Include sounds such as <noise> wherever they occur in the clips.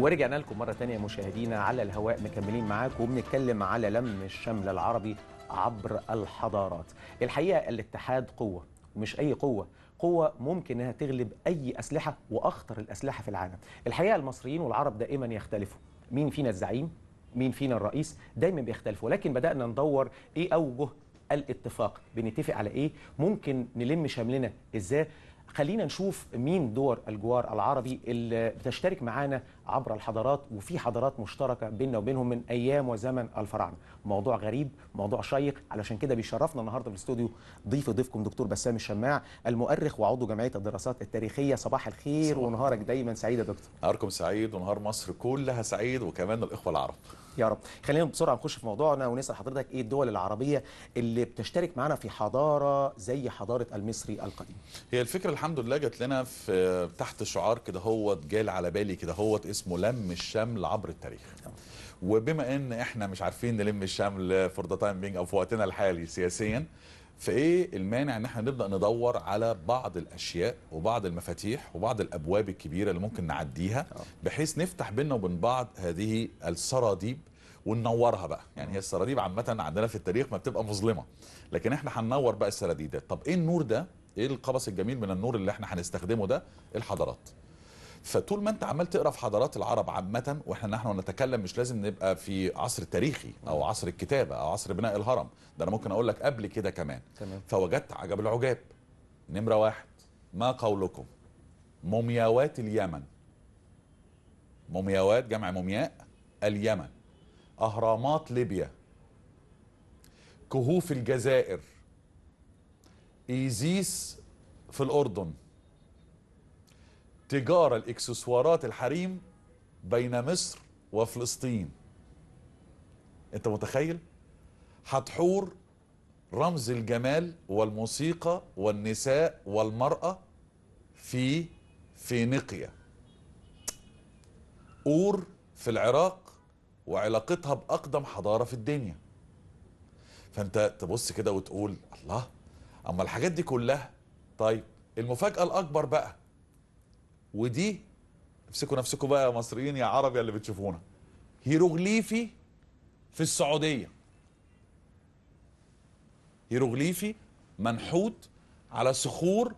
ورجعنا لكم مرة تانية مشاهدينا على الهواء مكملين معاكم. وبنتكلم على لم الشمل العربي عبر الحضارات. الحقيقة الاتحاد قوة ومش أي قوة. قوة ممكن إنها تغلب أي أسلحة وأخطر الأسلحة في العالم. الحقيقة المصريين والعرب دائما يختلفوا. مين فينا الزعيم؟ مين فينا الرئيس؟ دايما بيختلفوا. ولكن بدأنا ندور إيه أوجه الاتفاق. بنتفق على إيه؟ ممكن نلم شملنا. إزاي؟ خلينا نشوف مين دول الجوار العربي اللي بتشترك معانا عبر الحضارات وفي حضارات مشتركة بيننا وبينهم من أيام وزمن الفراعنة. موضوع غريب موضوع شيق. علشان كده بيشرفنا النهارده في الاستوديو ضيف ضيفكم دكتور بسام الشماع المؤرخ وعضو جمعية الدراسات التاريخية. صباح الخير صباح. ونهارك دايما سعيد يا دكتور. نهاركم سعيد ونهار مصر كلها سعيد وكمان الإخوة العرب. يا رب. خلينا بسرعة نخش في موضوعنا ونسأل حضرتك إيه الدول العربية اللي بتشترك معانا في حضارة زي حضارة المصري القديم؟ هي الفكرة الحمد لله جات لنا في تحت شعار كده هو جال على بالي كده هو اسمه لم الشمل عبر التاريخ. وبما إن إحنا مش عارفين نلم الشمل for the time being أو في وقتنا الحالي سياسيا فإيه المانع إن إحنا نبدأ ندور على بعض الأشياء وبعض المفاتيح وبعض الأبواب الكبيرة اللي ممكن نعديها بحيث نفتح بيننا وبين بعض هذه السراديب وننورها بقى. يعني هي السراديب عامة عندنا في التاريخ ما بتبقى مظلمة لكن إحنا هننور بقى السراديب ده طب إيه النور ده؟ إيه القبس الجميل من النور اللي إحنا هنستخدمه ده؟ الحضارات. فطول ما انت عمال تقرا في حضارات العرب عامة وإحنا نحن نتكلم مش لازم نبقى في عصر تاريخي أو عصر الكتابة أو عصر بناء الهرم. ده أنا ممكن أقول لك قبل كده كمان. تمام. فوجدت عجب العجاب. نمرة واحد ما قولكم؟ مومياوات اليمن. مومياوات جمع مومياء اليمن. أهرامات ليبيا. كهوف الجزائر. إيزيس في الأردن. تجارة الإكسسوارات الحريم بين مصر وفلسطين. أنت متخيل؟ هتحور رمز الجمال والموسيقى والنساء والمرأة في فينيقيا. أور في العراق وعلاقتها بأقدم حضارة في الدنيا. فأنت تبص كده وتقول الله أما الحاجات دي كلها طيب المفاجأة الأكبر بقى ودي امسكوا نفسكم بقى يا مصريين يا عرب يا اللي بتشوفونا. هيروغليفي في السعودية. هيروغليفي منحوت على صخور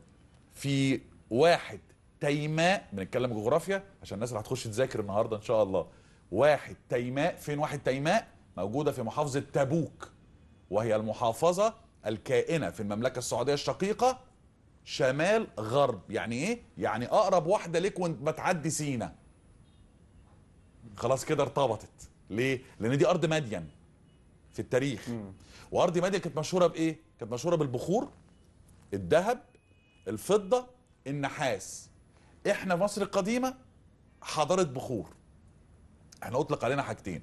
في واحد تيماء بنتكلم جغرافيا عشان الناس اللي هتخش تذاكر النهارده إن شاء الله. واحد تيماء فين واحد تيماء؟ موجودة في محافظة تبوك وهي المحافظة الكائنة في المملكة السعودية الشقيقة. شمال غرب. يعني إيه؟ يعني أقرب واحدة ليك وأنت بتعدي سينا. خلاص كده ارتبطت. ليه؟ لأن دي أرض مدين في التاريخ. وأرض مدين كانت مشهورة بإيه؟ كانت مشهورة بالبخور الذهب الفضة النحاس. إحنا في مصر القديمة حضاره بخور. إحنا اطلق علينا حاجتين.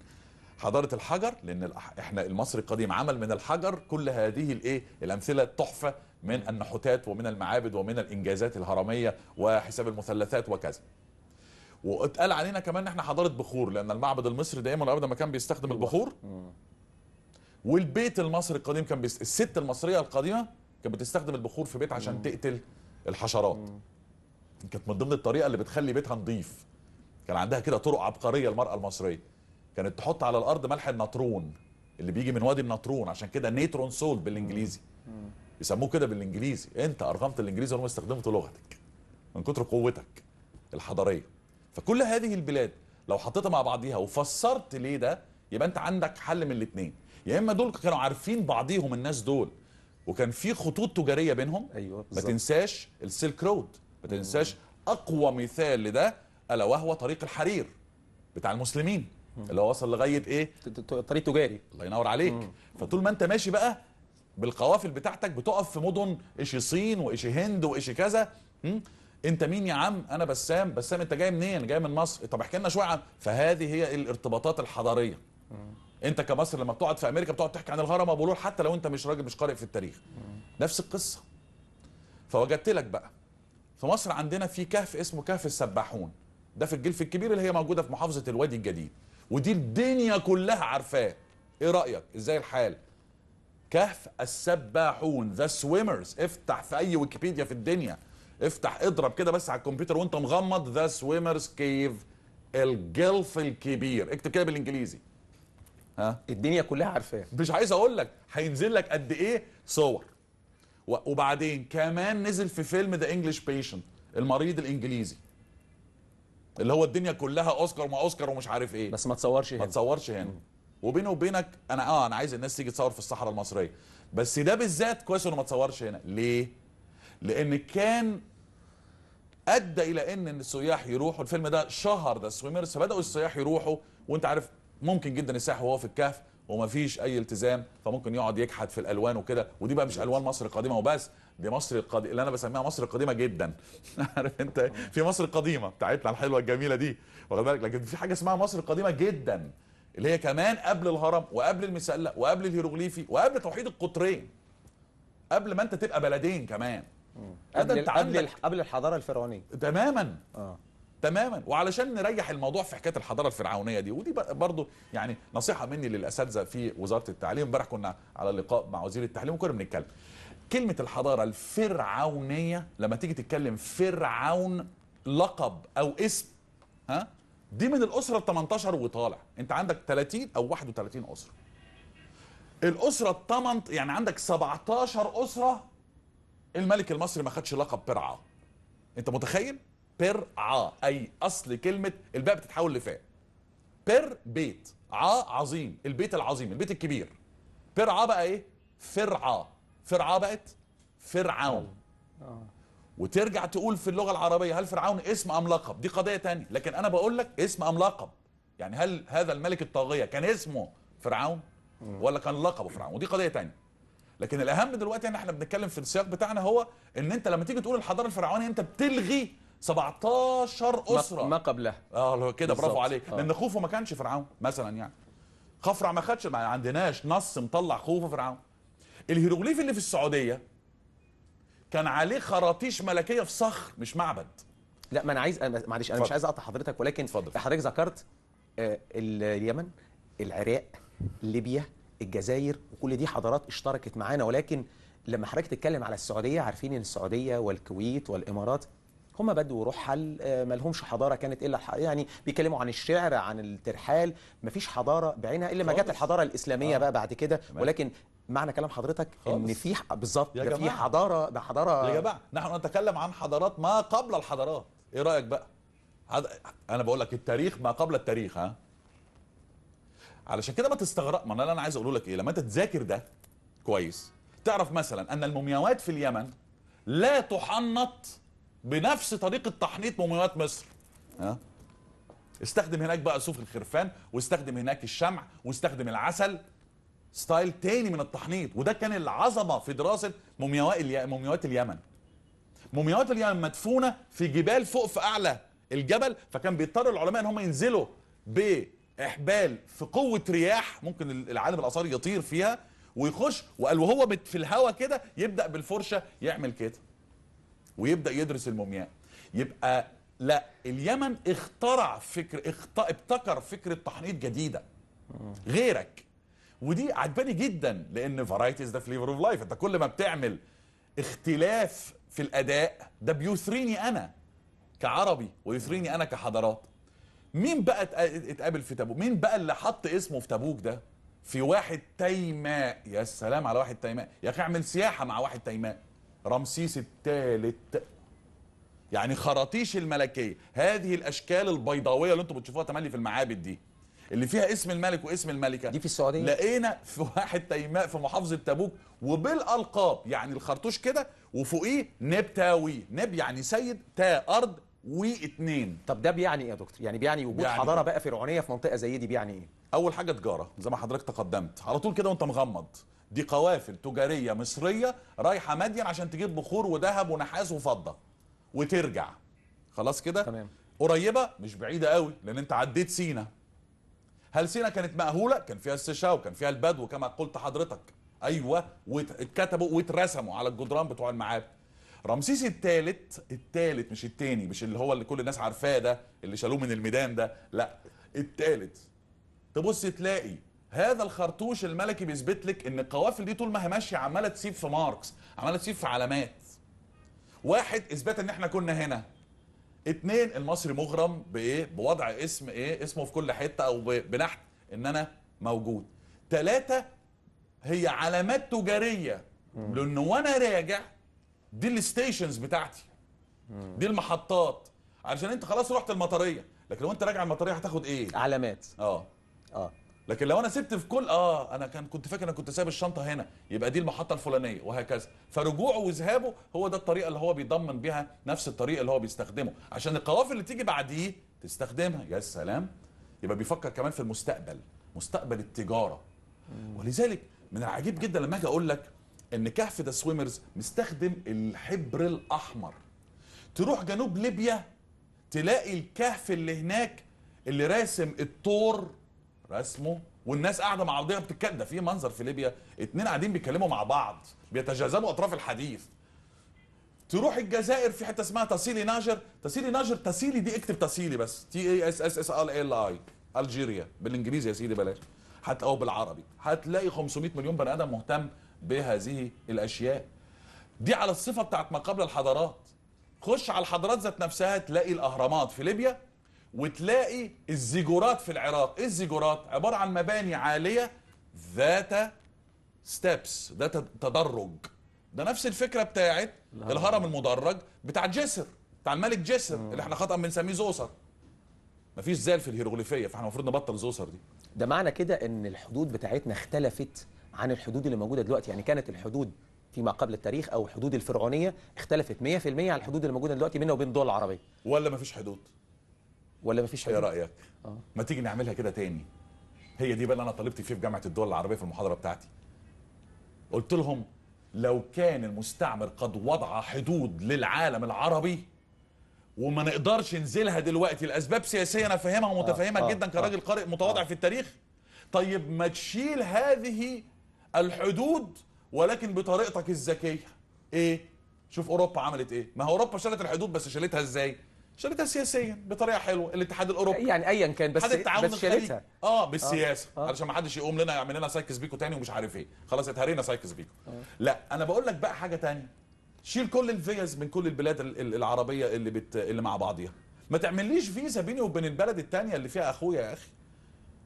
حضارة الحجر لأن إحنا المصري القديم عمل من الحجر كل هذه الإيه؟ الأمثلة التحفة من النحوتات ومن المعابد ومن الإنجازات الهرمية وحساب المثلثات وكذا. واتقال علينا كمان إن إحنا حضارة بخور لأن المعبد المصري دائما ابدا ما كان بيستخدم البخور. والبيت المصري القديم كان بيست... الست المصرية القديمة كانت بتستخدم البخور في بيت عشان تقتل الحشرات. كانت من ضمن الطريقة اللي بتخلي بيتها نظيف كان عندها كده طرق عبقرية المرأة المصرية. كانت تحط على الأرض ملح النطرون اللي بيجي من وادي النطرون عشان كده natron salt بالإنجليزي. يسموه كده بالإنجليزي. أنت أرغمت الإنجليزي وهم استخدمت لغتك من كتر قوتك الحضارية. فكل هذه البلاد لو حطيتها مع بعضيها وفسرت ليه ده يبقى أنت عندك حل من الاثنين يا إما دول كانوا عارفين بعضيهم الناس دول وكان في خطوط تجارية بينهم أيوة، ما. تنساش السيلك رود ما تنساش أقوى مثال لده ألا وهو طريق الحرير بتاع المسلمين. اللي هو وصل لغاية إيه؟ طريق تجاري. الله ينور عليك. فطول ما أنت ماشي بقى بالقوافل بتاعتك بتقف في مدن إيش صين وإيش هند وإيش كذا? أنت مين يا عم؟ أنا بسام. بسام أنت جاي منين؟ جاي من مصر. طب احكي لنا شوية عن فهذه هي الارتباطات الحضارية. أنت كمصر لما بتقعد في أمريكا بتقعد تحكي عن الهرم ابو حتى لو أنت مش راجل مش قارئ في التاريخ. نفس القصة. فوجدت لك بقى في مصر عندنا في كهف اسمه كهف السباحون. ده في الجلف الكبير اللي هي موجودة في محافظة الوادي الجديد. ودي الدنيا كلها عارفاه. إيه رأيك؟ إزاي الحال؟ كهف السباحون the swimmers افتح في أي ويكيبيديا في الدنيا. افتح اضرب كده بس على الكمبيوتر وانت مغمض. the swimmers cave الجلف الكبير. اكتب كده بالإنجليزي. ها؟ الدنيا كلها عارفاه. مش عايز أقول لك هينزل لك قد إيه؟ صور. وبعدين كمان نزل في فيلم The English Patient المريض الإنجليزي. اللي هو الدنيا كلها أوسكار وما أوسكار ومش عارف إيه. بس ما تصورش ما هنا تصورش هنا. وبيني وبينك أنا آه أنا عايز الناس تيجي تصور في الصحراء المصرية. بس ده بالذات كويس إنه ما تصورش هنا. ليه؟ لأن كان أدى إلى إن السياح يروحوا. الفيلم ده شهر ده سويمرز فبدأوا السياح يروحوا. وأنت عارف ممكن جدا السائح وهو في الكهف. ومفيش أي التزام فممكن يقعد يكحت في الألوان وكده. ودي بقى مش ألوان مصر القديمة وبس دي مصر القديمه اللي أنا بسميها مصر القديمة جدا. <laughs> عارف أنت؟ في مصر القديمة بتاعتنا الحلوة الجميلة دي واخد بالك؟ لكن في حاجة اسمها مصر القديمة جدا اللي هي كمان قبل الهرم وقبل المسلة وقبل الهيروغليفي وقبل توحيد القطرين. قبل ما أنت تبقى بلدين كمان. قبل قبل قبل الحضارة الفرعونية. تماما. آه. تماما. وعلشان نريح الموضوع في حكاية الحضارة الفرعونية دي ودي برضو يعني نصيحة مني للأساتذة في وزارة التعليم. امبارح كنا على لقاء مع وزير التعليم وكنا بنتكلم. كلمة الحضارة الفرعونية لما تيجي تتكلم فرعون لقب أو اسم ها دي من الأسرة ال 18 وطالع. انت عندك 30 أو 31 أسرة. الأسرة الثمن يعني عندك 17 أسرة الملك المصري ما خدش لقب برعه انت متخيل؟ برعا أي أصل كلمة الباء بتتحول لفاء. بر بيت ع عظيم البيت العظيم البيت الكبير. برعا بقى إيه؟ فرعا فرعا بقت فرعون. وترجع تقول في اللغة العربية هل فرعون اسم أم لقب؟ دي قضية تانية. لكن أنا بقول لك اسم أم لقب. يعني هل هذا الملك الطاغية كان اسمه فرعون؟ ولا كان لقبه فرعون؟ ودي قضية تانية. لكن الأهم دلوقتي إن إحنا بنتكلم في السياق بتاعنا هو إن أنت لما تيجي تقول الحضارة الفرعونية أنت بتلغي 17 ما- أسرة ما قبلها آه كده برافو. عليك آه. لأن خوفو ما كانش فرعون مثلا يعني خفرع ما خدش ما عندناش نص مطلع خوفو فرعون الهيروغليف اللي في السعودية كان عليه خراطيش ملكية في صخر مش معبد لا ما أنا عايز معلش أنا مش. عايز أقطع حضرتك ولكن اتفضل. حضرتك ذكرت آه، اليمن العراق ليبيا الجزائر وكل دي حضارات اشتركت معانا ولكن لما حضرتك تتكلم على السعودية عارفين إن السعودية والكويت والإمارات هم بدوا رحل آه، ما لهمش حضارة كانت إلا يعني بيتكلموا عن الشعر عن الترحال ما فيش حضارة بعينها إلا ما جت. الحضارة الإسلامية آه. بقى بعد كده. ولكن معنى كلام حضرتك إن خالص. في بالظبط ده في. حضارة ده حضارة يا جماعة نحن نتكلم عن حضارات ما قبل الحضارات إيه رأيك بقى هذا أنا بقول لك التاريخ ما قبل التاريخ ها علشان كده ما تستغرب ما أنا اللي أنا عايز أقوله لك إيه لما أنت تذاكر ده كويس تعرف مثلا أن المومياوات في اليمن لا تحنط بنفس طريقة تحنيط مومياوات مصر. ها؟ استخدم هناك بقى صوف الخرفان واستخدم هناك الشمع واستخدم العسل ستايل تاني من التحنيط. وده كان العظمة في دراسة مومياوات الي... مومياوات اليمن. مومياوات اليمن مدفونة في جبال فوق في أعلى الجبل فكان بيضطر العلماء إن هم ينزلوا بإحبال في قوة رياح ممكن العالم الاثري يطير فيها ويخش وقال وهو في الهواء كده يبدأ بالفرشة يعمل كده. ويبدأ يدرس المومياء. يبقى لا اليمن اخترع فكر اخت... ابتكر فكرة تحنيط جديدة. غيرك. ودي عجباني جدا لأن variety is the flavor of life أنت كل ما بتعمل اختلاف في الأداء ده بيثريني أنا كعربي ويثريني أنا كحضارات. مين بقى اتق- اتقابل في تبوك؟ مين بقى اللي حط اسمه في تبوك ده؟ في واحد تيماء. يا سلام على واحد تيماء. يا أخي اعمل سياحة مع واحد تيماء. رمسيس الثالث يعني خراطيش الملكية. هذه الأشكال البيضاوية اللي أنتم بتشوفوها تملي في المعابد دي اللي فيها اسم الملك واسم الملكة. دي في السعودية؟ لقينا في <laughs> واحد تيماء في محافظة تبوك وبالألقاب يعني الخرطوش كده وفوقيه نبتاوي نب يعني سيد تا أرض واتنين. طب ده بيعني إيه يا دكتور؟ يعني بيعني وجود يعني حضارة؟ بقى فرعونية في منطقة زي دي بيعني إيه؟ أول حاجة تجارة زي ما حضرتك تقدمت. على طول كده وأنت مغمض. دي قوافل تجارية مصرية رايحة مدين عشان تجيب بخور وذهب ونحاس وفضة. وترجع. خلاص كده؟ تمام. قريبة؟ مش بعيدة قوي لأن أنت عديت سينا. هل سينا كانت مأهولة؟ كان فيها السشا وكان فيها البدو كما قلت حضرتك. أيوه واتكتبوا واترسموا على الجدران بتوع المعابد. رمسيس الثالث الثالث مش الثاني مش اللي هو اللي كل الناس عارفاه ده اللي شالوه من الميدان ده لا. الثالث تبص تلاقي هذا الخرطوش الملكي بيثبت لك إن القوافل دي طول ما هي ماشية عمالة تسيب في marks عمالة تسيب في علامات. واحد إثبات إن إحنا كنا هنا. اتنين المصري مغرم بإيه؟ بوضع اسم إيه؟ اسمه في كل حتة أو بنحت إن أنا موجود. ثلاثة هي علامات تجارية لأن وأنا راجع دي ال stations بتاعتي. دي المحطات. علشان أنت خلاص رحت المطرية. لكن لو أنت راجع المطرية هتاخد إيه؟ علامات. آه. آه. لكن لو أنا سبت في كل آه أنا كان كنت فاكر أنا كنت سايب الشنطة هنا يبقى دي المحطة الفلانية وهكذا. فرجوعه وذهابه هو ده الطريقة اللي هو بيضمن بيها نفس الطريقة اللي هو بيستخدمه. عشان القوافل اللي تيجي بعديه تستخدمها. يا سلام. يبقى بيفكر كمان في المستقبل مستقبل التجارة. ولذلك من العجيب جدا لما أجي أقول لك إن كهف the swimmers مستخدم الحبر الأحمر. تروح جنوب ليبيا تلاقي الكهف اللي هناك اللي راسم الطور رسمه والناس قاعدة مع بعضها بتتكلم. ده في منظر في ليبيا اتنين قاعدين بيتكلموا مع بعض بيتجاذبوا أطراف الحديث. تروح الجزائر في حتة اسمها تسيلي ناجر. تسيلي ناجر تسيلي دي اكتب تسيلي بس. T A S S S L L E Algeria. بالإنجليزي يا سيدي بلاش. حتى أو بالعربي. هتلاقي 500 مليون بني آدم مهتم بهذه الأشياء. دي على الصفة بتاعت ما قبل الحضارات. خش على الحضارات ذات نفسها تلاقي الأهرامات في ليبيا. وتلاقي الزيجورات في العراق. إيه الزيجورات عبارة عن مباني عالية ذات ستيبس ذات تدرج. ده نفس الفكرة بتاعت الهرم المدرج بتاع جسر بتاع الملك جسر اللي إحنا خطأ بنسميه زوسر. مفيش زال في الهيروغليفية فاحنا المفروض نبطل زوسر دي. ده معنى كده إن الحدود بتاعتنا اختلفت عن الحدود اللي موجودة دلوقتي. يعني كانت الحدود فيما قبل التاريخ أو الحدود الفرعونية اختلفت 100% عن الحدود اللي موجودة دلوقتي بيننا وبين الدول العربيه ولا مفيش حدود. ولا مفيش إيه رأيك؟ آه. ما تيجي نعملها كده تاني. هي دي بقى اللي أنا طالبت فيه في جامعة الدول العربية في المحاضرة بتاعتي. قلت لهم لو كان المستعمر قد وضع حدود للعالم العربي وما نقدرش ننزلها دلوقتي لأسباب سياسية أنا فاهمها ومتفهمها آه، جدا آه، كراجل قارئ متواضع آه. في التاريخ. طيب ما تشيل هذه الحدود ولكن بطريقتك الذكية. إيه؟ شوف أوروبا عملت إيه؟ ما هو أوروبا شالت الحدود بس شالتها إزاي؟ شالتها سياسيا بطريقة حلوة. الاتحاد الأوروبي. يعني ايا كان بس بس الخليجي. شالتها آه. بالسياسة. آه. آه. علشان ما حدش يقوم لنا يعمل لنا سايكس بيكو تاني ومش عارف إيه. خلاص اتهرينا سايكس بيكو. لا أنا بقول لك بقى حاجة تانية. شيل كل الفيز من كل البلاد ال- ال- العربية اللي بت... اللي مع بعضيها. ما تعمليش فيزا بيني وبين البلد التانية اللي فيها أخويا يا أخي.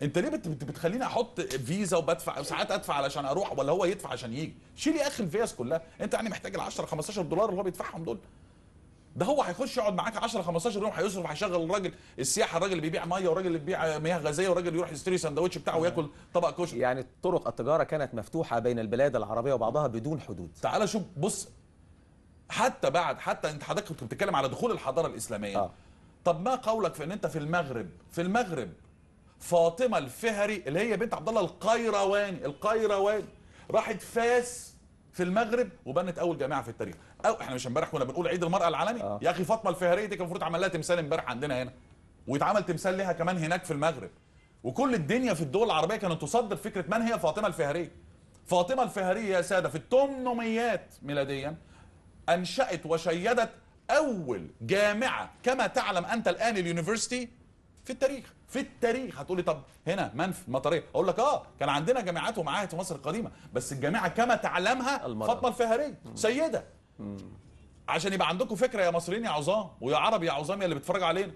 أنت ليه بت... بت- بتخليني أحط فيزا وبدفع؟ وساعات أدفع علشان أروح ولا هو يدفع عشان يجي. شيل يا أخي الفيز كلها. أنت يعني محتاج ال 10 15 دولار اللي هو بيدفعهم دول. ده هو هيخش يقعد معاك 10 15 يوم هيصرف هيشغل الراجل السياحه الراجل اللي بيبيع مية والراجل اللي بيبيع مياه غازية والراجل يروح يشتري سندوتش بتاعه وياكل طبق كشري يعني طرق التجارة كانت مفتوحة بين البلاد العربية وبعضها بدون حدود. تعال شوف بص حتى بعد حتى انت حضرتك كنت بتتكلم على دخول الحضارة الإسلامية. آه. طب ما قولك في إن أنت في المغرب في المغرب فاطمة الفهري اللي هي بنت عبد الله القيرواني القيرواني راحت فاس في المغرب وبنت أول جامعه في التاريخ. أو إحنا مش امبارح كنا بنقول عيد المرأة العالمي؟ آه. يا أخي فاطمة الفهرية دي كان المفروض عمل لها تمثال امبارح عندنا هنا. ويتعمل تمثال لها كمان هناك في المغرب. وكل الدنيا في الدول العربية كانت تصدر فكرة من هي فاطمة الفهرية. فاطمة الفهرية يا سادة في الثمانينيات ميلاديا أنشأت وشيدت أول جامعة كما تعلم أنت الآن اليونيفرسيتي في التاريخ. في التاريخ. هتقولي طب هنا منف مطريه أقول لك آه كان عندنا جامعات ومعاهد في مصر القديمة بس الجامعة كما تعلمها المرأة. فاطمة الفهريه سيدة. عشان يبقى عندكم فكرة يا مصريين يا عظام ويا عرب يا عظام يا اللي بتتفرجوا علينا.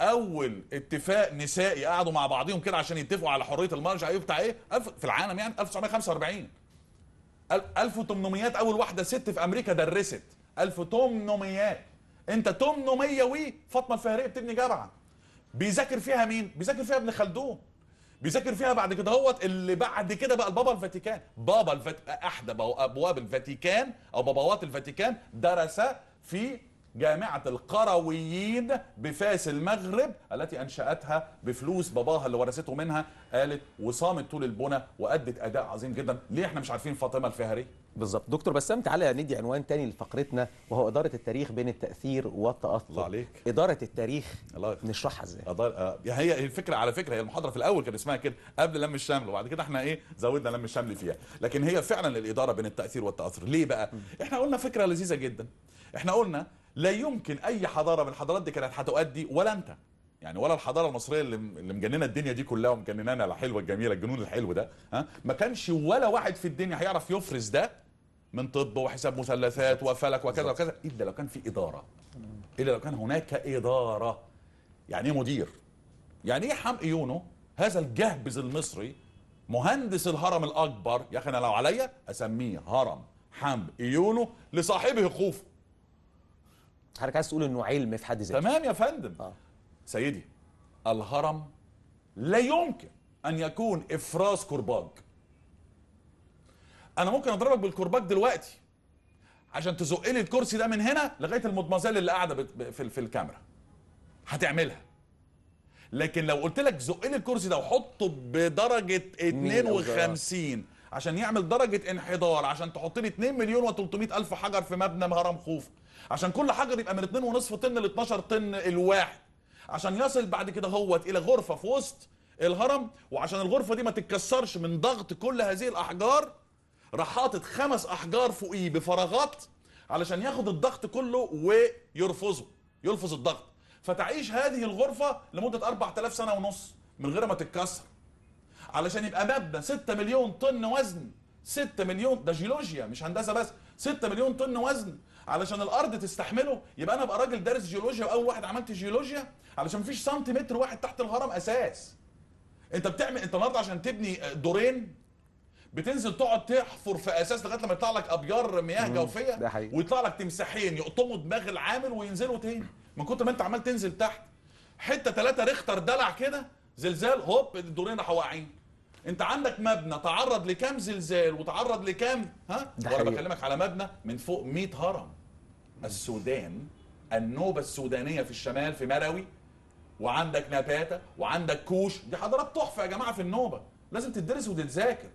أول اتفاق نسائي قعدوا مع بعضهم كده عشان يتفقوا على حرية المرجع إيه بتاع إيه؟ في العالم يعني 1945 أل- 1800 أول واحدة ست في أمريكا درست. 1800 أنت 800 و فاطمة الفهريه بتبني جامعة. بيذاكر فيها مين؟ بيذاكر فيها ابن خلدون. بيذاكر فيها بعد كده هوت اللي بعد كده بقى البابا الفاتيكان. بابا الفت... احدى بو- أبواب الفاتيكان أو بابوات الفاتيكان درس في جامعة القرويين بفاس المغرب التي أنشأتها بفلوس باباها اللي ورثته منها قالت وصامت طول البنى وأدت أداء عظيم جدا. ليه إحنا مش عارفين فاطمة الفهري؟ بالظبط. دكتور بسام تعالى ندي عنوان تاني لفقرتنا وهو إدارة التاريخ بين التأثير والتأثر. الله عليك. إدارة التاريخ الله. نشرحها إزاي؟ أضل... آه، يعني هي الفكرة على فكرة هي المحاضرة في الأول كان اسمها كده قبل لم الشمل وبعد كده إحنا إيه زودنا لم الشمل فيها. لكن هي فعلا الإدارة بين التأثير والتأثر. ليه بقى؟ إحنا قلنا فكرة لذيذة جدا. إحنا قلنا لا يمكن أي حضارة من الحضارات دي كانت هتؤدي ولا أنت. يعني ولا الحضارة المصرية اللي اللي مجننة الدنيا دي كلها ومجننانا الحلوة الجميلة الجنون الحلو ده ها؟ ما كانش ولا واحد في الدنيا هيعرف يفرز ده من طب وحساب مثلثات وفلك وكذا وكذا إلا لو كان في إدارة. إلا لو كان هناك إدارة. يعني إيه مدير؟ يعني إيه حمقي يونو؟ هذا الجهبذ المصري مهندس الهرم الأكبر يا أخي أنا لو عليا أسميه هرم حمقي يونو لصاحبه خوفو. حضرتك عايز تقول انه علم في حد ذاته. تمام يا فندم. آه. سيدي الهرم لا يمكن أن يكون إفراز كرباج أنا ممكن أضربك بالكرباج دلوقتي عشان تزق لي الكرسي ده من هنا لغاية المدمزال اللي قاعدة في في الكاميرا. هتعملها. لكن لو قلت لك زق لي الكرسي ده وحطه بدرجة مين أو 52 عشان يعمل درجة انحدار عشان تحط لي 2 مليون و300 ألف حجر في مبنى هرم خوف. عشان كل حجر يبقى من 2.5 طن ل 12 طن الواحد. عشان يصل بعد كده هوت إلى غرفة في وسط الهرم وعشان الغرفة دي ما تتكسرش من ضغط كل هذه الأحجار راح حاطط خمس أحجار فوقيه بفراغات علشان ياخد الضغط كله ويرفضه يلفظ الضغط. فتعيش هذه الغرفة لمدة 4000 سنة ونص من غير ما تتكسر. علشان يبقى مبنى 6 مليون طن وزن 6 مليون ده جيولوجيا مش هندسة بس 6 مليون طن وزن علشان الأرض تستحمله. يبقى أنا أبقى راجل دارس جيولوجيا وأول واحد عملت جيولوجيا علشان مفيش سنتيمتر واحد تحت الهرم أساس. أنت بتعمل أنت النهارده عشان تبني دورين بتنزل تقعد تحفر في أساس لغاية لما يطلع لك أبيار مياه جوفية ده حقيقي. ويطلع لك تمساحين يقطموا دماغ العامل وينزلوا تاني. من كتر ما أنت عمال تنزل تحت حتة ثلاثة ريختر دلع كده زلزال هوب الدورين راحوا واقعين. أنت عندك مبنى تعرض لكام زلزال وتعرض لكام ها؟ ده وأنا. بكلمك على مبنى من فوق 100 هرم. السودان النوبة السودانية في الشمال في مروي وعندك نباتة وعندك كوش. دي حضارات تحفة يا جماعة في النوبة. لازم تدرس وتتذاكر.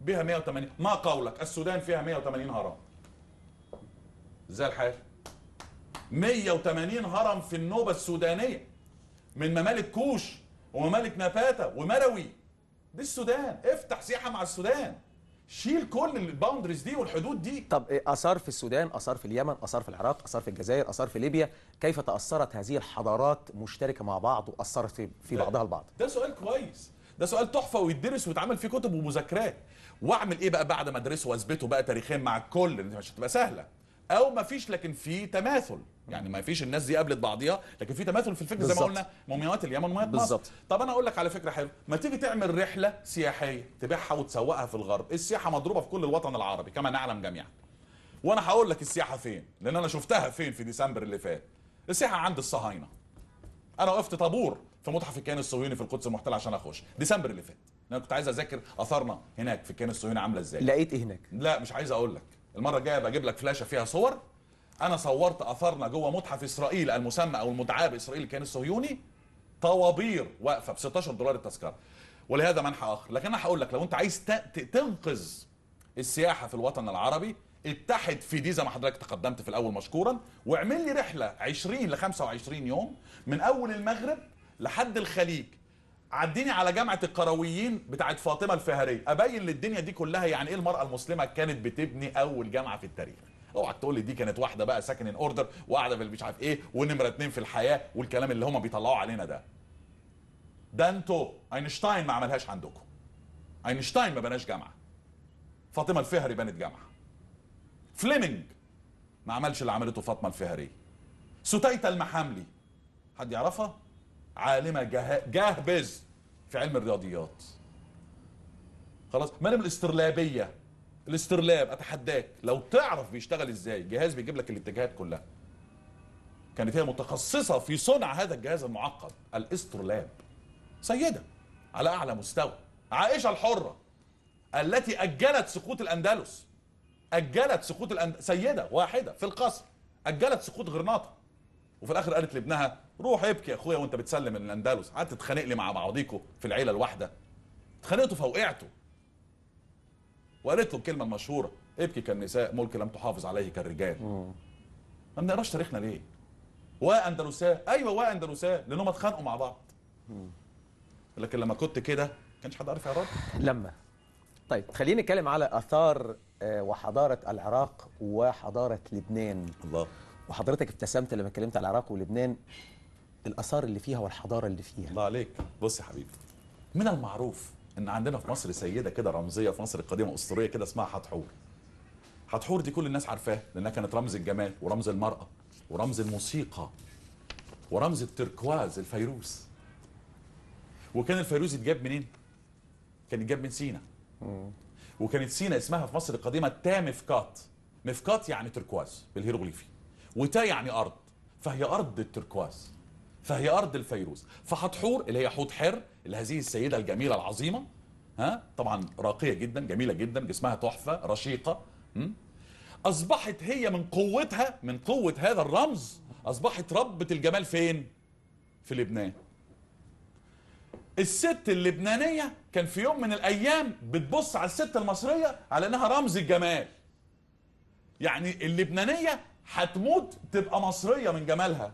بها 180 ما قولك السودان فيها 180 هرم. إزاي الحال. 180 هرم في النوبة السودانية. من ممالك كوش وممالك نباتة ومروي دي السودان. افتح سياحة مع السودان. شيل كل ال boundaries دي والحدود دي. طب آثار في السودان آثار في اليمن آثار في العراق آثار في الجزائر آثار في ليبيا كيف تأثرت هذه الحضارات مشتركة مع بعض وأثرت في, ده- بعضها البعض؟ ده سؤال كويس. ده سؤال تحفة ويدرس ويتعمل فيه كتب ومذاكرات. واعمل إيه بقى بعد ما أدرسه وأثبته بقى تاريخيا مع الكل مش هتبقى سهلة. أو ما فيش لكن في تماثل. يعني ما فيش الناس دي قابلت بعضيها لكن في تماثل في الفكر زي ما. قلنا مومياوات اليمن مصر. بالظبط. طب أنا أقول لك على فكرة حلوة ما تيجي تعمل رحلة سياحية تبيعها وتسوقها في الغرب السياحة مضروبة في كل الوطن العربي كما نعلم جميعا. وأنا هقول لك السياحة فين لأن أنا شفتها فين في ديسمبر اللي فات. السياحة عند الصهاينة. أنا وقفت طابور في متحف الكيان الصهيوني في القدس المحتلة عشان أخش. ديسمبر اللي فات. أنا كنت عايز أذاكر أثارنا هناك في الكيان الصهيوني عاملة إزاي. لقيت إيه هناك؟ لا مش عايز أقول لك. المرة الجاية بجيب لك فلاشة فيها صور أنا صورت اثارنا جوه متحف إسرائيل المسمى أو المدعاة بإسرائيل الكيان الصهيوني طوابير واقفة ب 16 دولار التذكرة. ولهذا منحى اخر لكن أنا هقول لك لو أنت عايز تنقذ السياحة في الوطن العربي اتحد في دي زي ما حضرتك تقدمت في الأول مشكورا واعمل لي رحلة 20 ل 25 يوم من أول المغرب لحد الخليج. عديني على جامعة القرويين بتاعت فاطمة الفهرية. أبين للدنيا دي كلها يعني إيه المرأة المسلمة كانت بتبني أول جامعة في التاريخ. اوعى تقول لي دي كانت واحدة بقى second in order وقاعده في مش عارف إيه ونمرة اتنين في الحياة والكلام اللي هم بيطلعوا علينا ده. ده أنتوا أينشتاين ما عملهاش عندكم. أينشتاين ما بناش جامعة. فاطمة الفهري بنت جامعة. فليمنج ما عملش اللي عملته فاطمة الفهري. ستيتا المحاملي. حد يعرفها؟ عالمة جه... جهبذ في علم الرياضيات. خلاص مريم الاسترلابية الاسترلاب أتحداك. لو تعرف بيشتغل إزاي جهاز بيجيب لك الاتجاهات كلها. كانت هي متخصصة في صنع هذا الجهاز المعقد الاسترلاب. سيدة على أعلى مستوى. عائشة الحرة التي أجلت سقوط الأندلس. أجلت سقوط الأند... سيدة واحدة في القصر. أجلت سقوط غرناطة. وفي الآخر قالت لابنها روح ابكي يا أخويا وأنت بتسلم الأندلس. قعدت تتخانق لي مع بعضيكوا في العيلة الواحدة. اتخانقتوا فوقعتوا. وقالت له الكلمة المشهوره ابكي كالنساء ملك لم تحافظ عليه كالرجال. ما بنقراش تاريخنا ليه؟ واندلساء أيوه واندلساء لأنهم اتخانقوا مع بعض. لكن لما كنت كده كانش حد عارف يعرض لما. طيب خلينا نتكلم على آثار آه، وحضارة العراق وحضارة لبنان. الله. وحضرتك ابتسمت لما اتكلمت على العراق ولبنان. الآثار اللي فيها والحضارة اللي فيها. الله عليك. بص يا حبيبي من المعروف إن عندنا في مصر سيدة كده رمزية في مصر القديمه أسطورية كده اسمها حتحور. حتحور دي كل الناس عارفاها لأنها كانت رمز الجمال ورمز المرأة ورمز الموسيقى ورمز التركواز الفيروز. وكان الفيروز يتجاب منين؟ كان يتجاب من سينا. وكانت سينا اسمها في مصر القديمه تا مفكات مفكات يعني تركواز بالهيروغليفي. وتا يعني أرض. فهي أرض التركواز. فهي أرض الفيروز. فحتحور اللي هي حوت حر اللي هذه السيدة الجميلة العظيمة ها؟ طبعا راقية جدا جميلة جدا جسمها تحفة رشيقة? أصبحت هي من قوتها من قوة هذا الرمز أصبحت ربة الجمال فين؟ في لبنان. الست اللبنانية كان في يوم من الأيام بتبص على الست المصرية على إنها رمز الجمال. يعني اللبنانية هتموت تبقى مصرية من جمالها.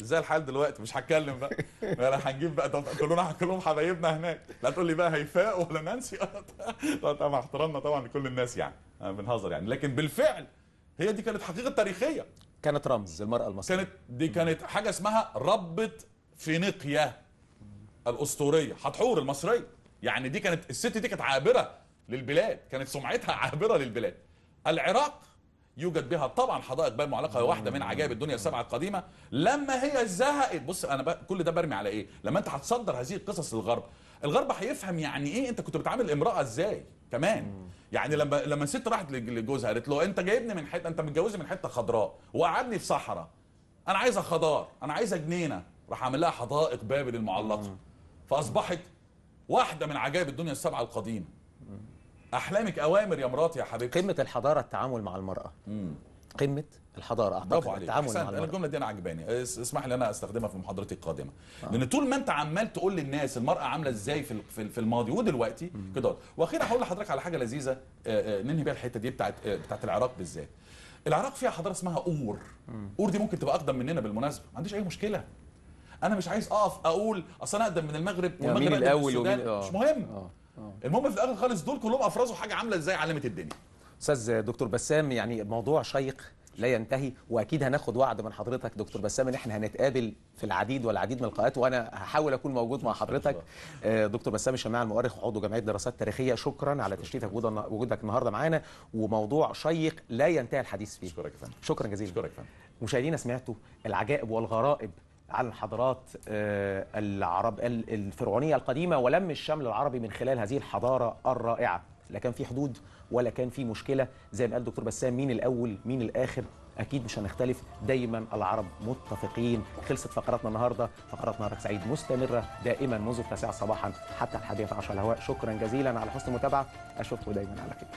إزاي الحال دلوقتي مش هتكلم بقى. أنا هنجيب بقى طب كلنا كلهم حبايبنا هناك. لا تقول لي بقى هيفاء ولا نانسي؟ <laughs> طبعا مع احترامنا طبعا لكل الناس يعني. بنهزر يعني. لكن بالفعل هي دي كانت حقيقة تاريخية. كانت رمز المرأة المصرية. كانت دي كانت حاجة اسمها ربة فينيقيا الأسطورية حتحور المصرية. يعني دي كانت الست دي كانت عابرة للبلاد كانت سمعتها عابرة للبلاد. العراق يوجد بها طبعا حدائق باب معلقة واحدة من عجائب الدنيا السبعه القديمة. لما هي زهقت بص أنا بقى كل ده برمي على إيه؟ لما أنت هتصدر هذه القصص للغرب. الغرب هيفهم يعني إيه أنت كنت بتعامل امرأة إزاي؟ كمان. يعني لما لما الست راحت لجوزها قالت له أنت جايبني من حتة أنت متجوزني من حتة خضراء وقعدني في صحراء. أنا عايزه خضار أنا عايزه جنينة. راح عامل لها حدائق بابل المعلقة. فأصبحت واحدة من عجائب الدنيا السبعه القديمة. أحلامك أوامر يا مراتي يا حبيبتي. قمة الحضارة التعامل مع المرأة. قمة الحضارة برافو أعتقد عليك. التعامل مع أنا المرأة. الجملة دي أنا عجباني. اس- اسمح لي أنا أستخدمها في محاضرتي القادمة. لأن طول ما أنت عمال تقول للناس المرأة عاملة إزاي في في ال- في الماضي ودلوقتي كده. وأخيرا هقول لحضرتك على حاجة لذيذة آه، آه، ننهي بيها الحتة دي بتاعت آه، بتاعت العراق بالذات. العراق فيها حضارة اسمها أور. أور دي ممكن تبقى أقدم مننا بالمناسبة. ما عنديش أي مشكلة. أنا مش عايز أقف أقول أصل أنا أقدم من المغرب والمغرب السودان. ومين- آه. مش مهم. آه. آه. المهم في الآخر خالص دول كلهم افرزوا حاجة عاملة إزاي؟ علمت الدنيا. أستاذ دكتور بسام يعني موضوع شيق لا ينتهي وأكيد هناخد وعد من حضرتك دكتور بسام إن إحنا هنتقابل في العديد والعديد من اللقاءات وأنا هحاول أكون موجود مع حضرتك. آه، دكتور بسام الشماعي المؤرخ وعضو جمعية دراسات تاريخية. شكرا على تشريفك وجودك النهارده معانا وموضوع شيق لا ينتهي الحديث فيه. أشكرك يا فندم. شكرا جزيلا. أشكرك يا فندم. مشاهدينا سمعتوا العجائب والغرائب عن الحضارات آه، العرب ال- الفرعونية القديمة ولم الشمل العربي من خلال هذه الحضارة الرائعة. لا كان في حدود ولا كان في مشكلة. زي ما قال دكتور بسام مين الأول مين الآخر؟ أكيد مش هنختلف. دايما العرب متفقين. خلصت فقراتنا النهارده. فقرات نهارك سعيد مستمرة دائما منذ التاسعة صباحا حتى الحادية عشر الهواء. شكرا جزيلا على حسن المتابعة. أشوفكم دايما على خير.